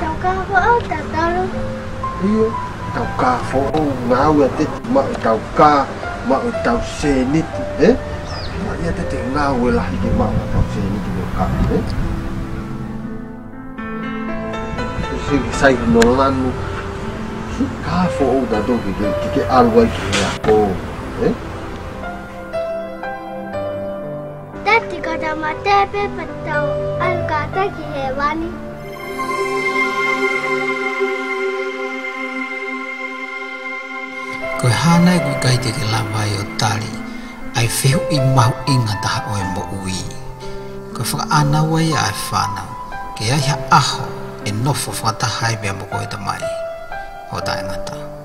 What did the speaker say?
tàu cá vỡ tàu tàu luôn Iya, tau ka fo ngau ya te ma tau ka ma tau se ni eh? Ma ya te te ngau lah. Ki ma tau se ni ki ka eh? Si sai no lan si ka fo da do ki ki ki al wai ki ya ko eh? Tati kata mata pe patau al kata ki hewani Ko e hānei kui kaite ke la mai o tari, ai whehu i mahu inga taha o e mo ui. Ko e whakaana wai a e whānau, ke aiha aho e nofo whakataha e bea mo koe mai. Ho tae ngata. Ho tae ngata.